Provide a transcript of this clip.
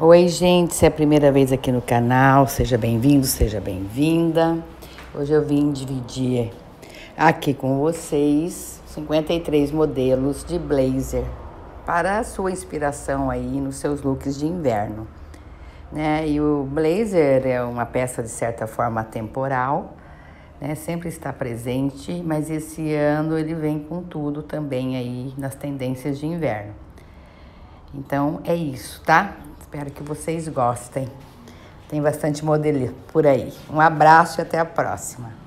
Oi, gente, se é a primeira vez aqui no canal, seja bem-vindo, seja bem-vinda. Hoje eu vim dividir aqui com vocês 53 modelos de blazer para a sua inspiração aí nos seus looks de inverno. Né? E o blazer é uma peça de certa forma temporal, né? sempre está presente, mas esse ano ele vem com tudo também aí nas tendências de inverno. Então é isso, tá? Espero que vocês gostem. Tem bastante modelo por aí. Um abraço e até a próxima.